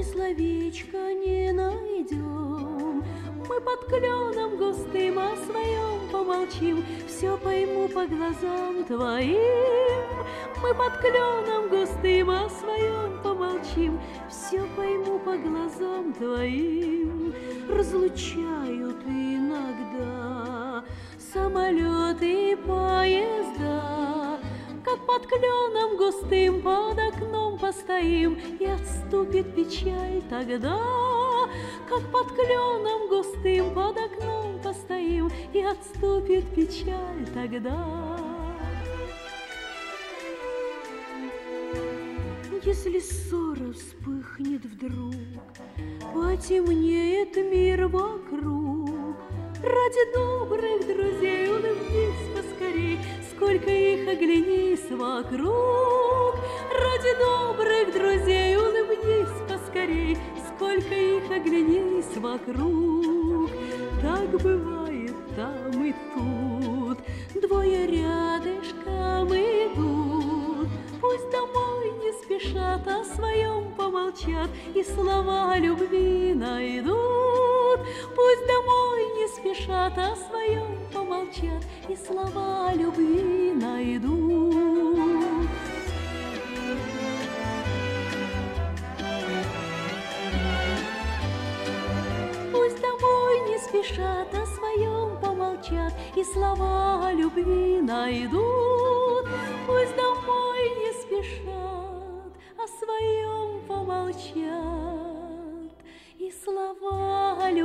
Ни словечко не найдем. Мы под кленом густым о своем помолчим, Все пойму по глазам твоим. Мы под кленом густым о своем помолчим, Все пойму по глазам твоим. Разлучают иногда самолеты и поезда, Как под кленом густым под окном постоим, И отступит печаль тогда, Как под кленом густым под окном постоим, И отступит печаль тогда. Если ссора вспыхнет вдруг, Потемнеет мир вокруг, Ради добрых друзей улыбнись поскорей, Сколько их оглянись вокруг. Оглянись вокруг. Так бывает там и тут, Двое рядышком идут, Пусть домой не спешат, о своем помолчат И слова любви найдут. Пусть домой не спешат, о своем помолчат И слова любви найдут. Спешат, о своем помолчат И слова любви найдут. Пусть домой не спешат, о своем помолчат И слова любви.